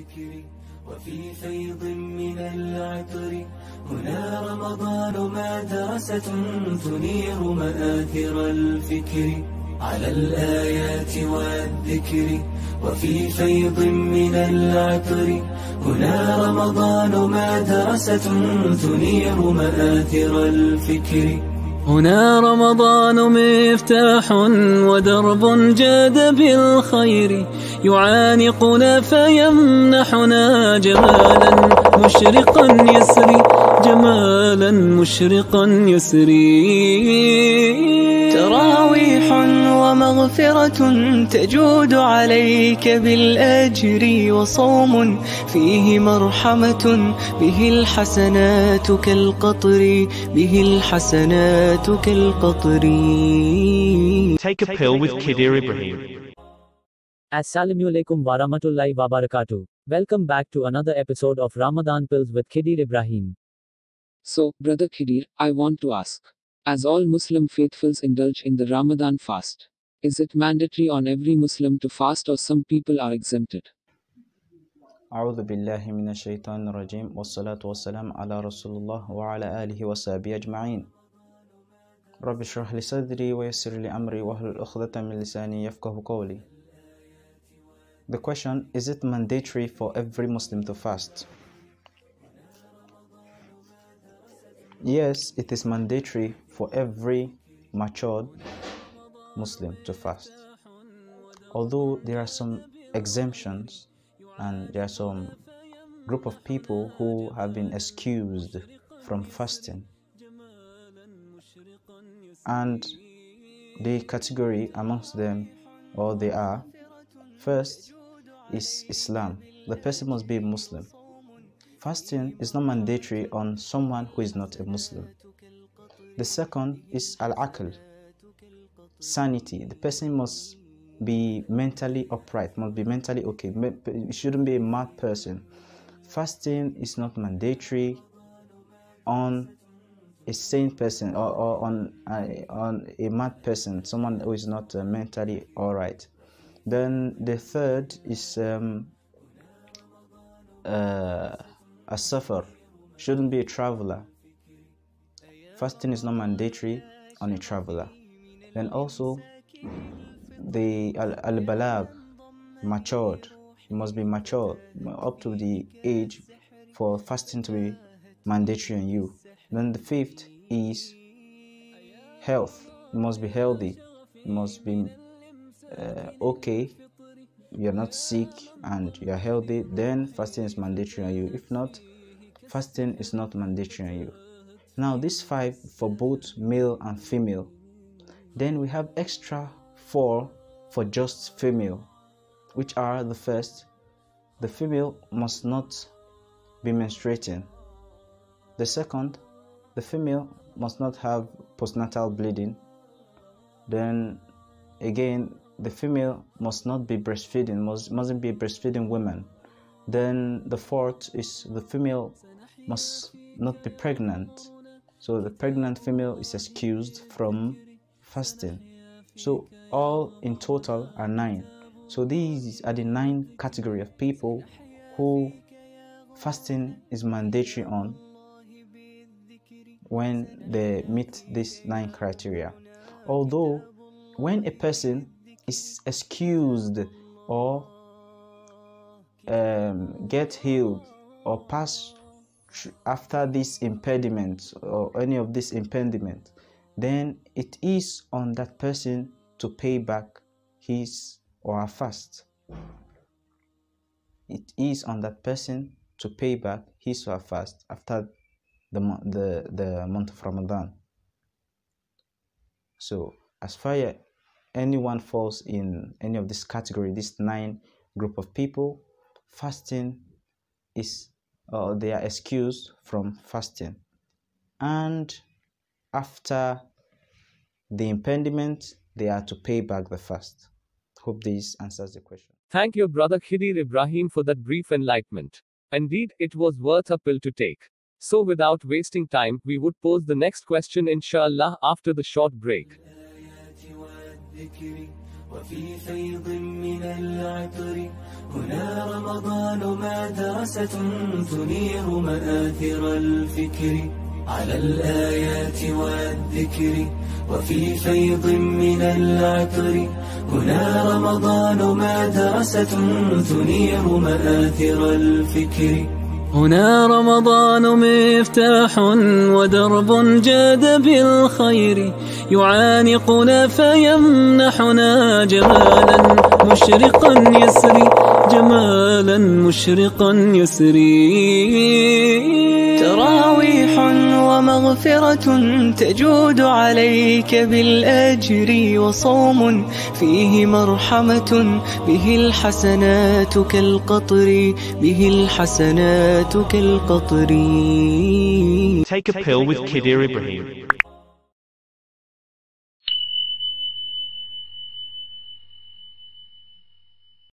والذكر وفي فيض من العطر. هنا رمضان مدرسة تنير مآثر الفكر على الآيات والذكر وفي فيض من العطر. هنا رمضان مدرسة تنير مآثر الفكر هنا رمضان مفتاح ودرب جاد بالخير يعانقنا فيمنحنا جمالا مشرقا يسري. جمالا مشرقا يسري تراويح ومغفرة تجود عليك بالأجر وصوم فيه مرحمة به الحسنات كالقطر به الحسنات كالقطر Take a pill with Kidir Ibrahim. Assalamu alaikum warahmatullahi wabarakatuh. Welcome back to another episode of Ramadan Pills with Khidir Ibrahim. So, Brother Khidr, I want to ask. As all Muslim faithfuls indulge in the Ramadan fast, is it mandatory on every Muslim to fast or some people are exempted? أعوذ بالله من الشيطان الرجيم والصلاة والسلام على رسول الله وعلى آله وصحبه أجمعين رب اشرح لي صدري ويسر لي أمري من لساني يفقه قولي The question, is it mandatory for every Muslim to fast? Yes, it is mandatory for every matured Muslim to fast. Although there are some exemptions and there are some group of people who have been excused from fasting. And the category amongst them, or they are, first is Islam. The person must be Muslim. Fasting is not mandatory on someone who is not a Muslim. The second is Al Aql, sanity. The person must be mentally upright, must be mentally okay. It shouldn't be a mad person. Fasting is not mandatory on a sane person or, or on a, on a mad person, someone who is not uh, mentally alright. Then the third is um, uh, a suffer, shouldn't be a traveler. Fasting is not mandatory on a traveler. Then also the al balag, matured, you must be mature up to the age for fasting to be mandatory on you. Then the fifth is health. You must be healthy. You must be uh, okay. You're not sick and you're healthy. Then fasting is mandatory on you. If not, fasting is not mandatory on you. Now, these five for both male and female. Then we have extra four for just female, which are the first, the female must not be menstruating. The second, the female must not have postnatal bleeding. Then again, the female must not be breastfeeding, must, mustn't be breastfeeding woman. Then the fourth is the female must not be pregnant. So the pregnant female is excused from fasting. So all in total are nine. So these are the nine category of people who fasting is mandatory on when they meet these nine criteria. Although when a person excused or um, get healed or pass after this impediment or any of this impediment, then it is on that person to pay back his or her fast. It is on that person to pay back his or her fast after the, the, the month of Ramadan. So, as far anyone falls in any of this category, this nine group of people, fasting is uh, they are excused from fasting. And after the impediment, they are to pay back the fast. Hope this answers the question. Thank you, brother Khidr Ibrahim, for that brief enlightenment. Indeed, it was worth a pill to take. So, without wasting time, we would pose the next question, inshallah, after the short break. وفي فيض من العطر. هنا رمضان مدرسة تنير مآثر الفكر على الآيات والذكر وفي فيض من العطر. هنا رمضان مدرسة تنير مآثر الفكر هنا رمضان مفتاح ودرب جاد بالخير يعانقنا فيمنحنا جمالا. مشرقا يسري جمالا مشرقا يسري تراويح ومغفرة تجود عليك بالأجر وصوم فيه مرحمة به الحسنات كالقطر به الحسنات كالقطر Take a pill with Kidir Ibrahim.